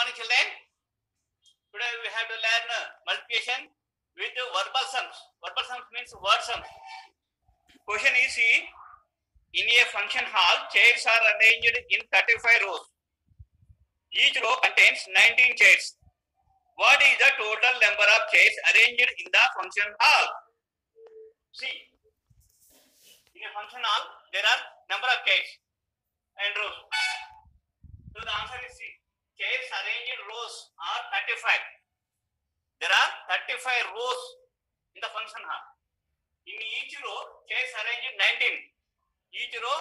morning, children. Today we have to learn multiplication with verbal sums. Verbal sums means word sums. Question is in a function hall, chairs are arranged in 35 rows. Each row contains 19 chairs. What is the total number of chairs arranged in the function hall? See, in a function hall, there are number of chairs rows are 35. There are 35 rows in the function hall. In each row, chairs arranged in 19. Each row,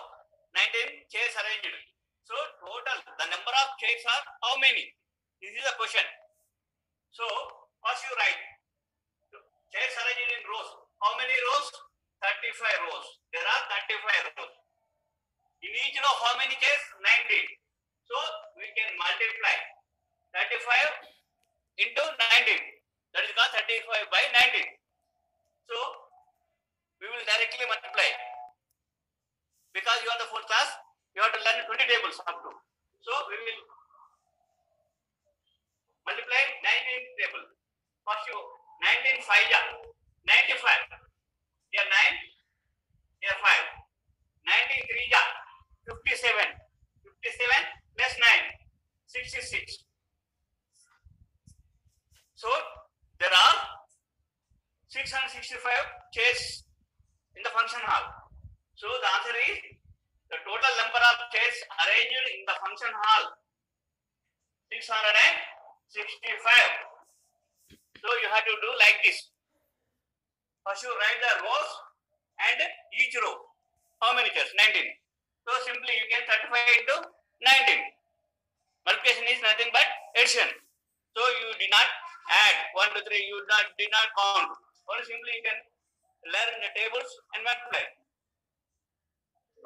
19 chairs arranged. So total, the number of chairs are how many? This is the question. So first you write chairs arranged in rows. How many rows? 35 rows. There are 35 rows. In each row, how many chairs? 19. So we can multiply 35 into 19. That is 35 by 19. So we will directly multiply. Because you are the fourth class, you have to learn 20 tables up to. So we will multiply 19 table. First you 19 5 ja 95. Here 9, here 5. 19 3 ja 57. 57 plus 9 66. So 665 chairs in the function hall. So the answer is the total number of chairs arranged in the function hall 665. So you have to do like this. First you write the rows and each row. How many chairs? 19. So simply you can 35 into 19. Multiplication is nothing but addition. So you did not add 1 to 3, you not, did not count. Only simply you can learn the tables and multiply.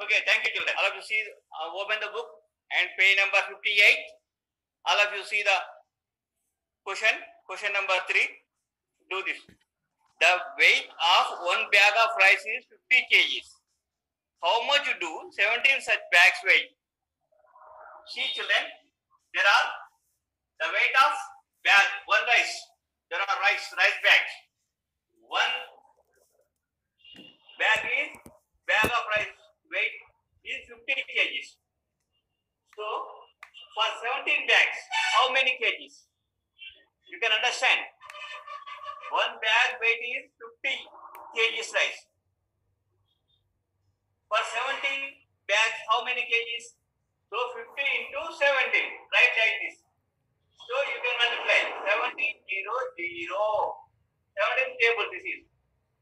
Okay, thank you children. All of you see, uh, open the book and page number 58. All of you see the question, question number 3. Do this. The weight of one bag of rice is 50 kgs. How much do 17 such bags weigh? See children, there are the weight of bag, one rice. There are rice, rice bags. One bag is bag of rice weight is 50 kgs. So for 17 bags, how many kgs? You can understand. One bag weight is 50 kgs rice. For 17 bags, how many kgs? So 50 into 17, right like this. So you can multiply 17, 0, 0. 17 table this is.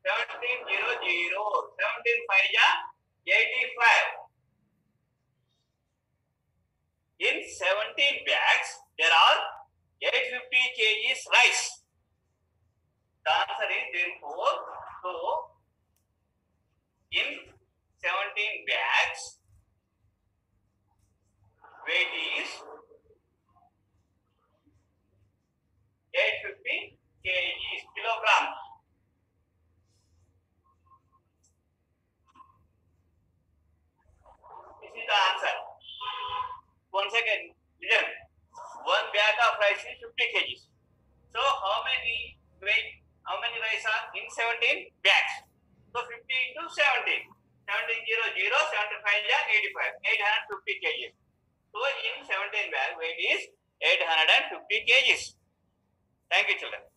17, 0, 0. 17, 5 ja 85. In 17 bags, there are 850 kgs rice. Therefore, so in 17 bags, weight is 850 kgs, kilograms. This is the answer. Once again, listen. One bag of rice is 50 kgs. So how many weight, how many rice are in 17 bags? So 50 into 17. 17 0 0, 75 ja 85, 850 kgs. So in 17 bag weight is 850 kgs. Thank you children.